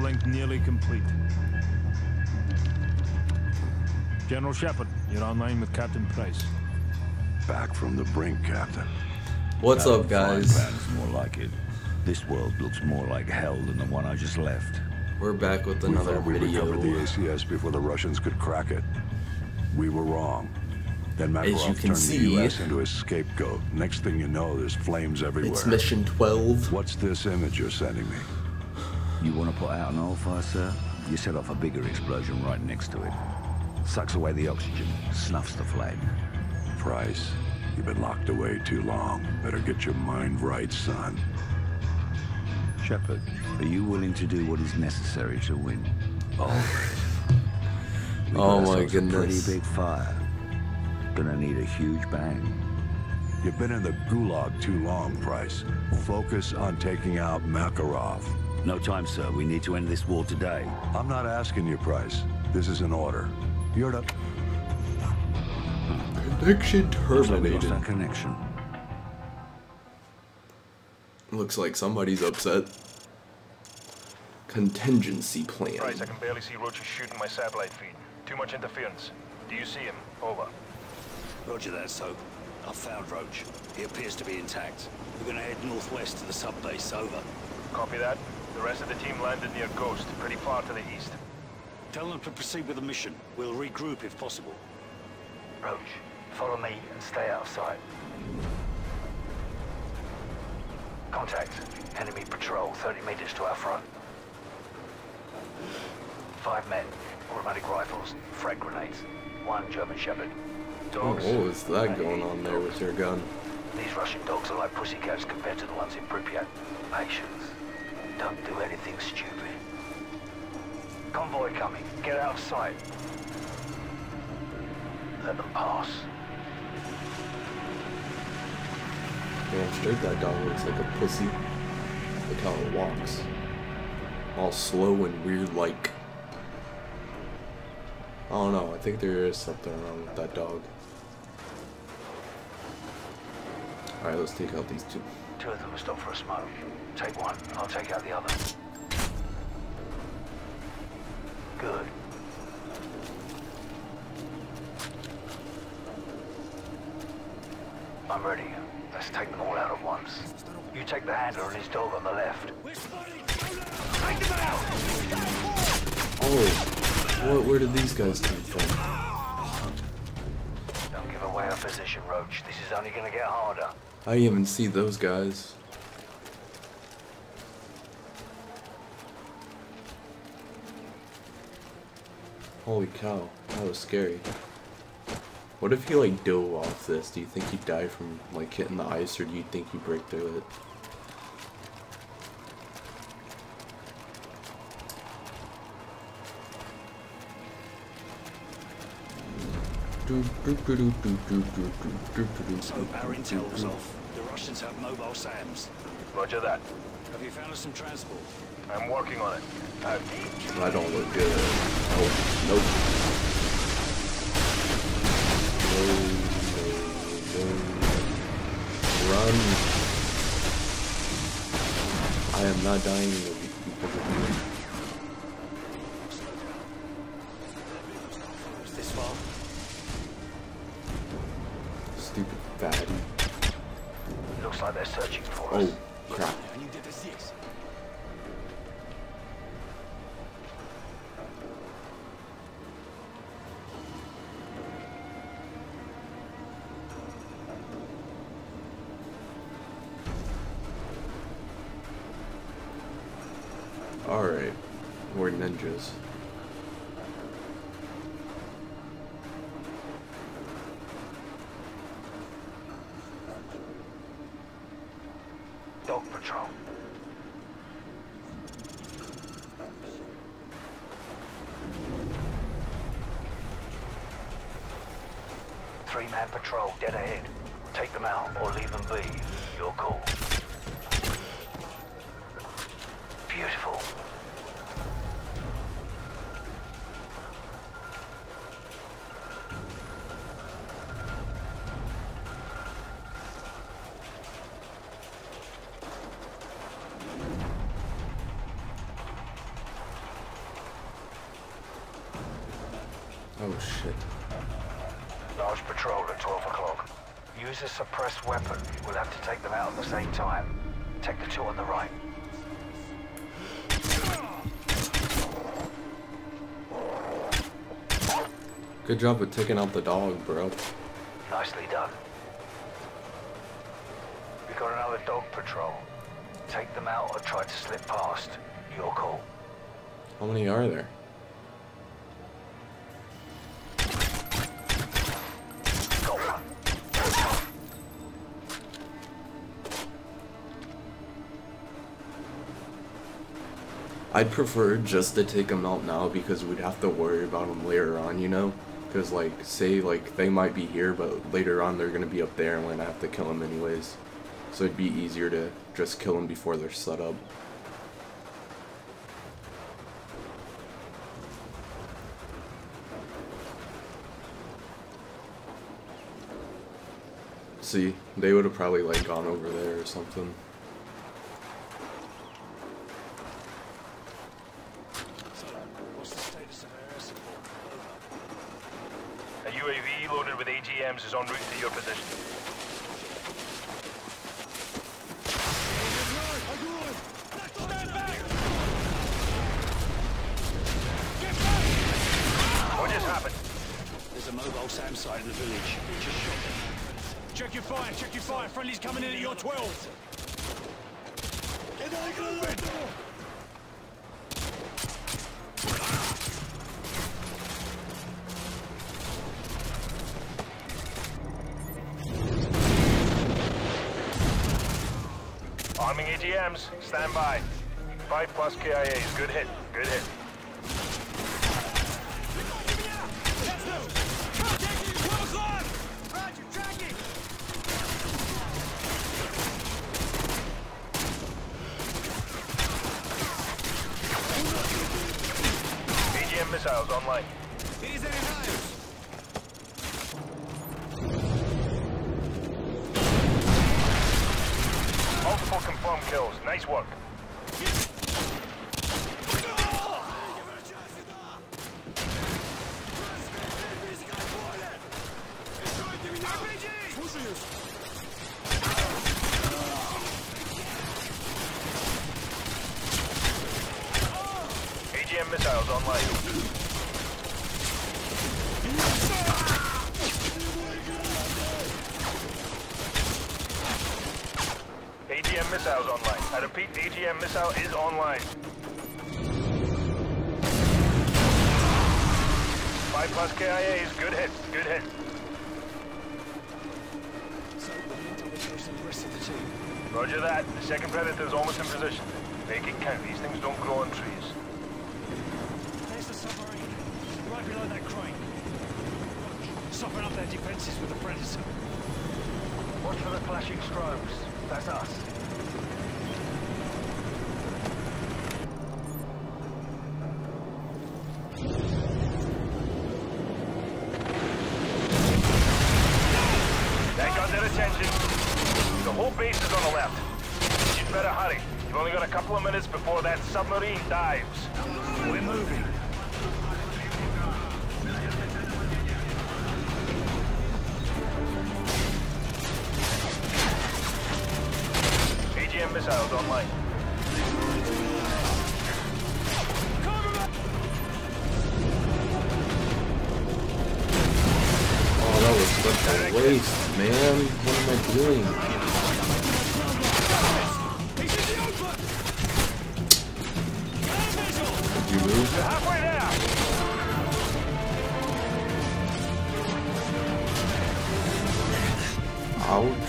uplink nearly complete. General Shepard, you're online with Captain Price. Back from the brink, Captain. What's up, guys? Sounds more like it. This world looks more like hell than the one I just left. We're back with We another thought we video. recovered the ACS before the Russians could crack it. We were wrong. Then As you Makarov turned see- the U.S. into a scapegoat. Next thing you know, there's flames everywhere. It's mission 12. What's this image you're sending me? You want to put out an oil fire, sir? You set off a bigger explosion right next to it. Sucks away the oxygen, snuffs the flame. Price, you've been locked away too long. Better get your mind right, son. Shepard, are you willing to do what is necessary to win? Always. Oh my ourselves a goodness. Pretty big fire. Gonna need a huge bang. You've been in the gulag too long, Price. Focus on taking out Makarov. No time, sir. We need to end this war today. I'm not asking you, Price. This is an order. You're to... Connection Looks like terminated. connection. Looks like somebody's upset. Contingency plan. Price, I can barely see Roach shooting my satellite feed. Too much interference. Do you see him? Over. Roger that, Soap. I've found Roach. He appears to be intact. We're gonna head northwest to the sub-base. Over. Copy that. The rest of the team landed near Ghost, pretty far to the east. Tell them to proceed with the mission. We'll regroup if possible. Roach, follow me and stay out of sight. Contact. Enemy patrol 30 meters to our front. Five men, automatic rifles, frag grenades. One German Shepherd. Dogs. Oh, what was that going on there with your gun? These Russian dogs are like pussycats compared to the ones in Pripyat. Patience. Don't do anything stupid. Convoy coming. Get out of sight. Let them pass. Damn straight that dog looks like a pussy. Look how it walks. All slow and weird like. I don't know, I think there is something wrong with that dog. Alright, let's take out these two. Two of them stop for a smoke. Take one, I'll take out the other. Good. I'm ready. Let's take them all out at once. You take the handler and his dog on the left. Oh! What, where did these guys come from? Don't give away our position, Roach. This is only gonna get harder. I didn't even see those guys. Holy cow, that was scary. What if he like dove off this? Do you think he'd die from like hitting the ice or do you think he'd break through it? Soap, our intel was off. The Russians have mobile SAMs. Roger that. Have you found us some transport? I'm working on it. Out. I don't look good. Nope. Nope. No, no, no. Run. I am not dying because of you. This far? Stupid fatty. Looks like they're searching for us. Oh. Crap. Alright. We're ninjas. your call. Beautiful. Oh shit. Large patrol at 12 o'clock. Use a suppressed weapon. We'll have to take them out at the same time. Take the two on the right. Good job with taking out the dog, bro. Nicely done. We've got another dog patrol. Take them out or try to slip past. Your call. How many are there? I'd prefer just to take them out now because we'd have to worry about them later on, you know? Because, like, say, like, they might be here, but later on they're going to be up there and we're going to have to kill them anyways. So it'd be easier to just kill them before they're set up. See, they would have probably, like, gone over there or something. What's the status of our air support? Over. A UAV loaded with AGMs is en route to your position. What just happened? There's a mobile SAM site in the village. Just shot them. Check your fire, check your fire. Friendly's coming in at your 12. AGMs. Stand by. Five plus KIAs. Good hit. Good hit. AGM missiles online. Multiple confirmed kills. Nice work. AGM missiles online. AGM missiles online. I repeat, AGM missile is online. Five plus KIAs. Good hit. Good hit. So, we're into the first the rest of the team. Roger that. The second predator is almost in position. Make it count. These things don't grow on trees. There's the submarine. Right below that crane. Soften up their defenses with the Predator. Watch for the flashing strobes. That's us. That got their attention. The whole base is on the left. You'd better hurry. You've only got a couple of minutes before that submarine dives. We're moving. AGM missiles online. Oh, that was such a waste, man. What am I doing? Did you move? Halfway there! Ouch.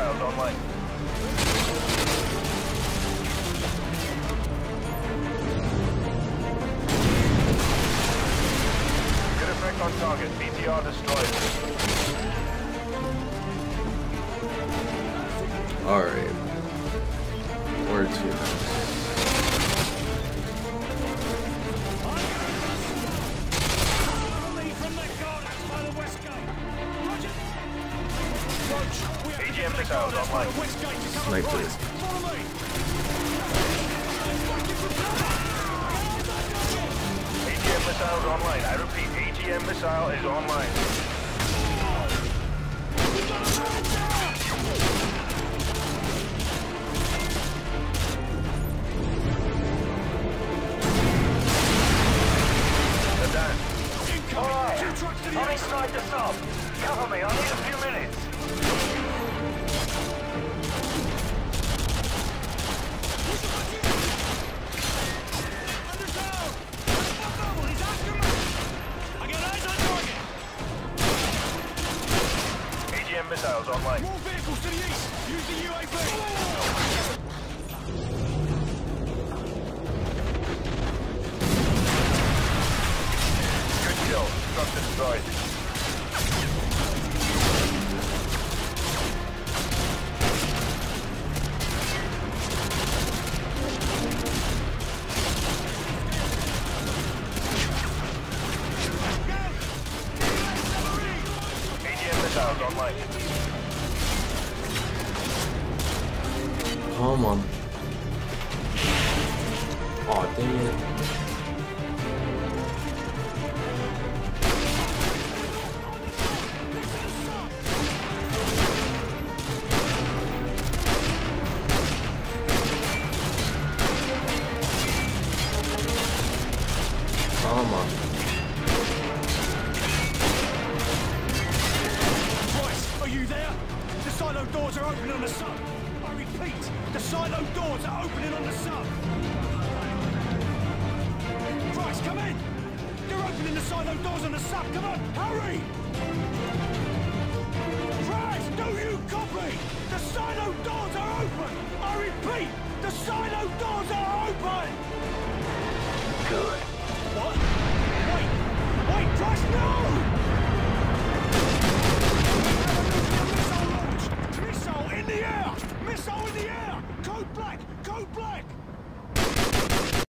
hostiles online. Good effect on target. BTR destroyed. Alright. Hostiles online. AGM ATM missiles online. I repeat, AGM missile is online. Alright, I'm inside the off. Cover me, I need Missiles online. More vehicles to the east! Use the UAV! Good kill. Structure destroyed. Come on. The silo doors are open! Good.